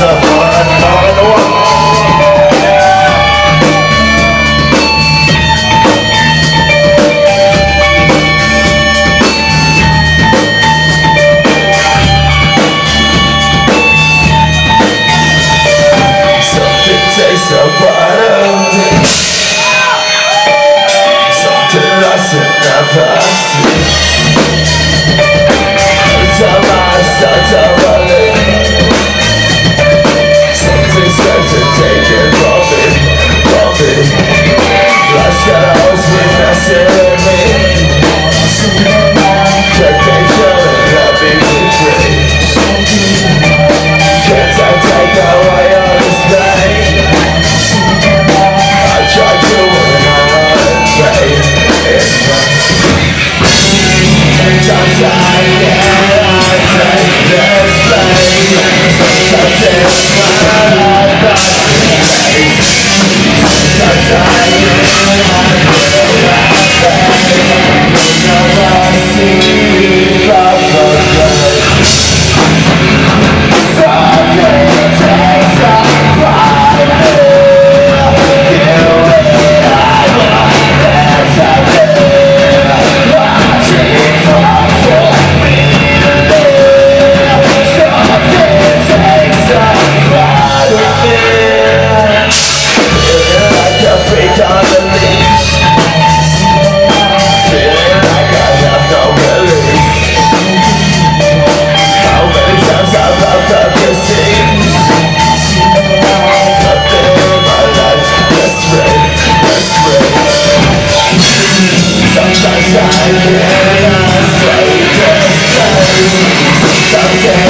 someone more and more. Of Something I should never see Sometimes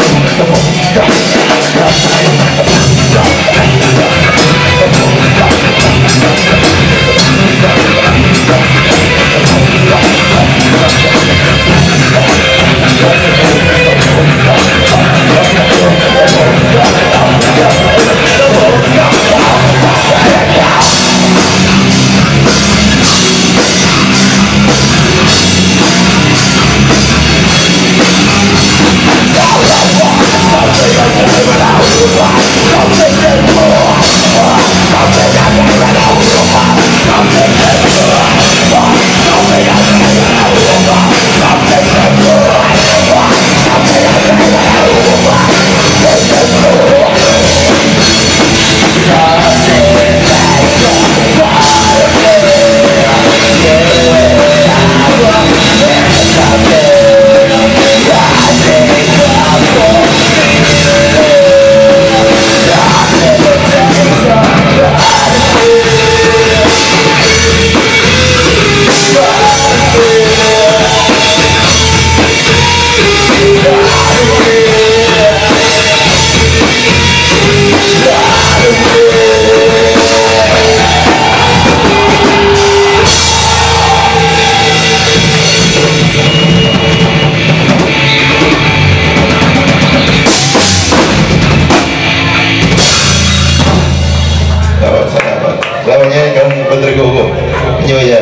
namanya kan Putri Kuku. Nyonya.